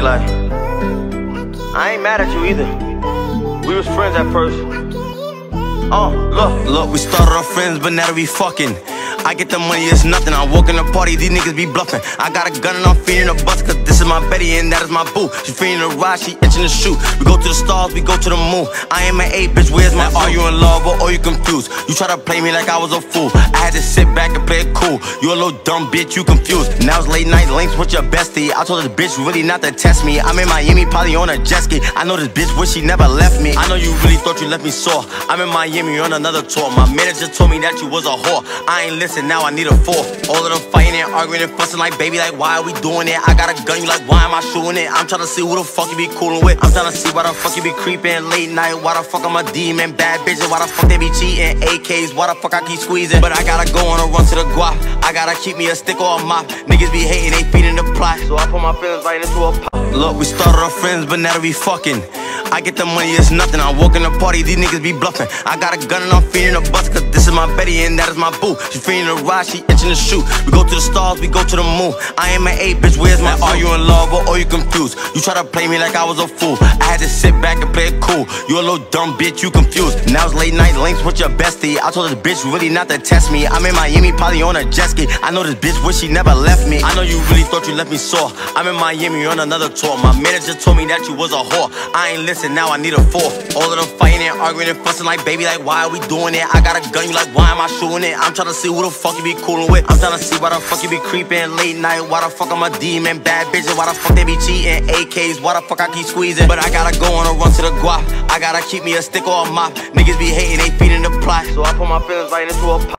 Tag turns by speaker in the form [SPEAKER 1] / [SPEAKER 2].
[SPEAKER 1] Like, I ain't mad at you either. We was friends at first. Oh, look, look, we started off friends, but now we fucking. I get the money, it's nothing. I walk in the party, these niggas be bluffing. I got a gun and I'm feeding a bus, cause this is my Betty and that is my boo. She feeding a ride, she itching to shoot. We go to the stars, we go to the moon. I am an A, bitch, where's my Are you in love or are you confused? You try to play me like I was a fool. I had to sit back and play it cool. You a little dumb bitch, you confused. Now it's late night links with your bestie. I told this bitch really not to test me. I'm in Miami, probably on a jet ski. I know this bitch wish she never left me. I know you really thought you left me sore. I'm in Miami on another tour. My manager told me that you was a whore. I ain't listen, now I need a four. All of them fighting and arguing and fussing like, baby, like, why are we doing it? I got a gun, you like, why am I shooting it? I'm trying to see who the fuck you be coolin' with. I'm trying to see why the fuck you be creeping late night. Why the fuck I'm a demon? Bad bitches, why the fuck they be cheating? AKs, why the fuck I keep squeezing? But I gotta go on a run to the guap. I gotta keep me a stick or a mop. Niggas be hating, they feeding the plot. So I put my feelings right into a pot. Look, we started off friends, but now we fucking. I get the money, it's nothing. I walk in the party, these niggas be bluffing. I got a gun and I'm feeding a bus, cause this is my Betty and that is my boo. She feeding the ride, she itching to shoot. We go to the stars, we go to the moon. I am an A, bitch, where's my Are you in love or are you confused? You try to play me like I was a fool. I had to sit back and play it cool. You a little dumb bitch, you confused. Now it's late night links with your bestie. I told this bitch really not to test me. I'm in Miami, probably on a jet ski. I know this bitch wish she never left me. I know you really thought you left me sore. I'm in Miami on another tour. My manager told me that you was a whore. I ain't listen, now I need a four. All of them fighting and arguing and fussing like, baby, like, why are we doing it? I got a gun, you like, why am I shooting it? I'm trying to see who the fuck you be coolin' with. I'm trying to see why the fuck you be creeping late night. Why the fuck I'm a demon? Bad bitches, why the fuck they be cheating? AKs, why the fuck I keep squeezing? But I gotta go on a run to the guap. I gotta keep me a stick or a mop. Niggas be hating, they feeding the plot. So I put my feelings right into a pot.